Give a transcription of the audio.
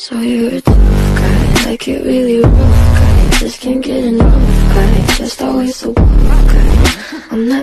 So you're a tough guy, like you really rough guy Just can't get enough guy, just always a rough guy I'm not